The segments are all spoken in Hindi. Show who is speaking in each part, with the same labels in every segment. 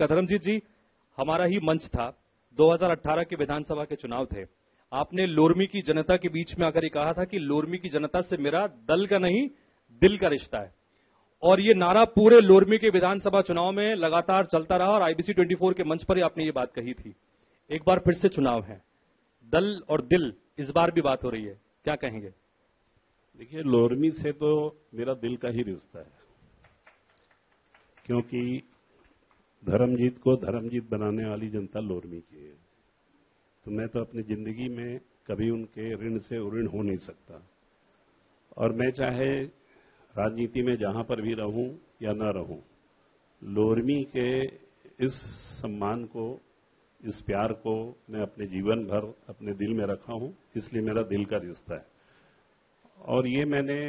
Speaker 1: धर्मजीत जी, हमारा ही मंच था। 2018 के विधानसभा के चुनाव थे। आपने लोरमी की जनता के बीच में आकर ये कहा था कि लोरमी की जनता से मेरा दल का नहीं, दिल का रिश्ता है। और ये नारा पूरे लोरमी के विधानसभा चुनाव में लगातार चलता रहा और आईबीसी 24 के मंच पर ही आपने ये बात कही थी। एक बार फिर से चुनाव है। दल और दिल, इस बार भी बात हो रही है। क्या कहेंगे?
Speaker 2: देखिए, लोरमी से तो मेरा दिल का ही रिश्ता है। क्योंकि धर्मजीत को धर्मजीत बनाने वाली जनता लोरमी की है। तो मैं तो अपनी ज़िंदगी में कभी उनके ऋण से ऋण हो नहीं सकता। और मैं चाहे राजनीति में जहाँ पर भी रहूँ या न रहूँ, लोरमी के इस सम्मान को, इस प्यार को मैं अपने जीवन भर अपने दिल में रखा हूँ, इसलिए मेरा दिल का रिश्ता है। और ये मैंने,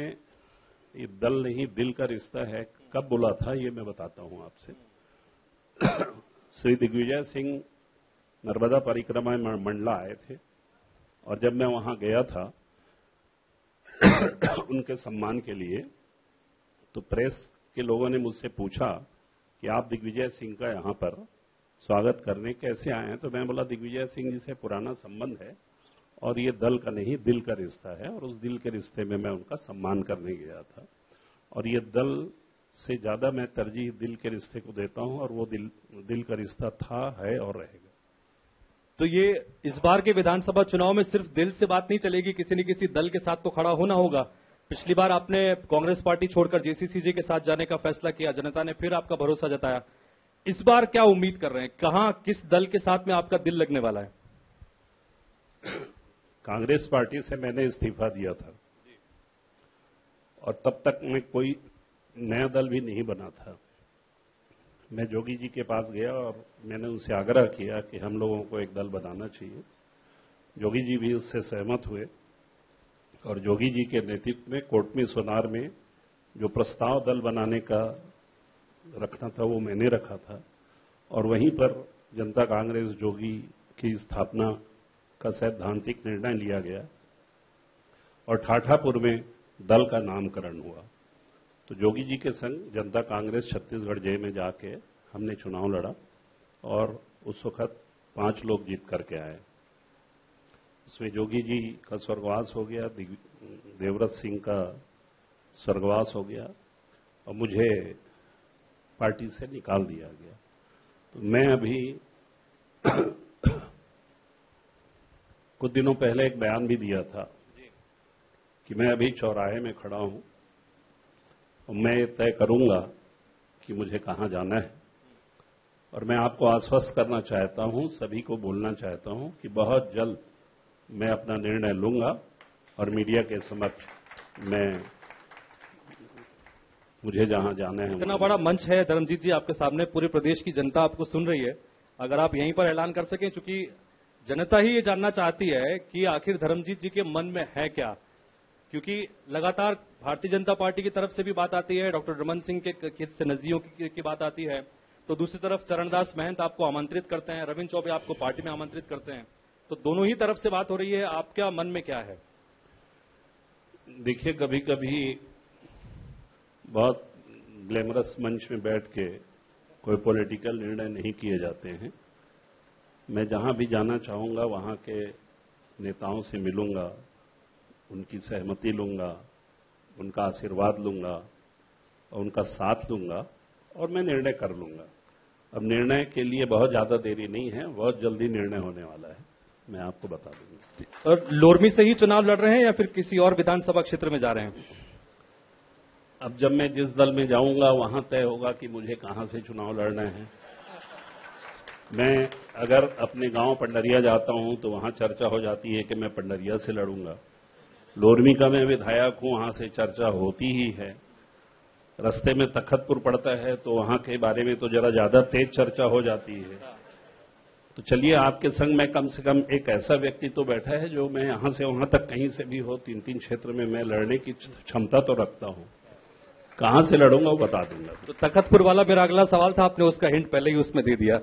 Speaker 2: ये दल नहीं, दिल का रिश्ता है। कब बोला था, ये मैं बताता हूँ आपसे। श्री दिग्विजय सिंह नर्मदा परिक्रमा में मंडला आए थे और जब मैं वहाँ गया था उनके सम्मान के लिए तो प्रेस के लोगों ने मुझसे पूछा कि आप दिग्विजय सिंह का यहाँ पर स्वागत करने कैसे आए हैं? तो मैं बोला, दिग्विजय सिंह जी से पुराना संबंध है और ये दल का नहीं, दिल का रिश्ता है और उस दिल के रिश्ते में मैं उनका सम्मान करने गया था। और ये दल से ज़्यादा मैं तरजीह दिल के रिश्ते को देता हूँ और वो दिल दिल का रिश्ता था है और रहेगा।
Speaker 1: तो ये इस बार के विधानसभा चुनाव में सिर्फ़ दिल से बात नहीं चलेगी किसी न किसी दल के साथ तो खड़ा होना होगा। पिछली बार आपने कांग्रेस पार्टी छोड़कर जेसीसीजे के साथ जाने का फैसला किया जनता ने फिर आपका भरोसा जताया। इस बार क्या उम्मीद कर रहे हैं? कहाँ किस दल के साथ में आपका दिल लगने वाला है?
Speaker 2: कांग्रेस पार्टी से मैंने इस्तीफा दिया था। और तब तक मैं कोई नया दल भी नहीं बना था। मैं जोगी जी के पास गया और मैंने उनसे आग्रह किया कि हम लोगों को एक दल बनाना चाहिए। जोगी जी भी उससे सहमत हुए और जोगी जी के नेतृत्व में कोटमी सोनार में जो प्रस्ताव दल बनाने का रखना था, वो मैंने रखा था और वहीं पर जनता कांग्रेस जोगी की स्थापना का सैद्धांतिक निर्णय लिया गया और ठाठापुर में दल का नामकरण हुआ। तो जोगी जी के संग जनता कांग्रेस छत्तीसगढ़ जय में जाके हमने चुनाव लड़ा और उस वक्त पाँच लोग जीत करके आए। उसमें जोगी जी का स्वर्गवास हो गया देवव्रत सिंह का स्वर्गवास हो गया और मुझे पार्टी से निकाल दिया गया। तो मैं अभी कुछ दिनों पहले एक बयान भी दिया था कि मैं अभी चौराहे में खड़ा हूँ। और मैं तय करूँगा कि मुझे कहाँ जाना है। और मैं आपको आश्वस्त करना चाहता हूँ सभी को बोलना चाहता हूँ कि बहुत जल्द मैं अपना निर्णय लूँगा और मीडिया के समक्ष मैं मुझे जहाँ जाना है
Speaker 1: इतना बड़ा मंच है धर्मजीत जी आपके सामने पूरे प्रदेश की जनता आपको सुन रही है। अगर आप यहीं पर ऐलान कर सकें चूँकि जनता ही ये जानना चाहती है कि आखिर धर्मजीत जी के मन में है क्या क्योंकि लगातार भारतीय जनता पार्टी की तरफ़ से भी बात आती है डॉक्टर रमन सिंह के हित से नजियों की, की बात आती है। तो दूसरी तरफ़ चरणदास महंत आपको आमंत्रित करते हैं रविंद्र चौबे आपको पार्टी में आमंत्रित करते हैं। तो दोनों ही तरफ़ से बात हो रही है आपका मन में क्या है?
Speaker 2: देखिए कभी कभी बहुत ग्लैमरस मंच में बैठ के कोई पॉलिटिकल निर्णय नहीं किए जाते हैं। मैं जहाँ भी जाना चाहूँगा वहाँ के नेताओं से मिलूँगा उनकी सहमति लूँगा उनका आशीर्वाद लूँगा और उनका साथ लूँगा और मैं निर्णय कर लूँगा। अब निर्णय के लिए बहुत ज़्यादा देरी नहीं है बहुत जल्दी निर्णय होने वाला है। मैं आपको बता दूँगा।
Speaker 1: और लोरमी से ही चुनाव लड़ रहे हैं या फिर किसी और विधानसभा क्षेत्र में जा रहे हैं?
Speaker 2: अब जब मैं जिस दल में जाऊँगा वहाँ तय होगा कि मुझे कहाँ से चुनाव लड़ना है। मैं अगर अपने गाँव पंडरिया जाता हूँ तो वहाँ चर्चा हो जाती है कि मैं पंडरिया से लड़ूँगा। लोरमी का मैं विधायक हूँ वहाँ से चर्चा होती ही है। रस्ते में तखतपुर पड़ता है तो वहाँ के बारे में तो जरा ज़्यादा तेज चर्चा हो जाती है। तो चलिए, आपके संग में कम से कम एक ऐसा व्यक्ति तो बैठा है जो मैं यहाँ से वहाँ तक कहीं से भी हो तीन तीन क्षेत्र में मैं लड़ने की क्षमता तो रखता हूँ। कहाँ से लड़ूँगा वो बता दूँगा।
Speaker 1: तो तखतपुर वाला मेरा अगला सवाल था, आपने उसका हिंट पहले ही उसमें दे दिया।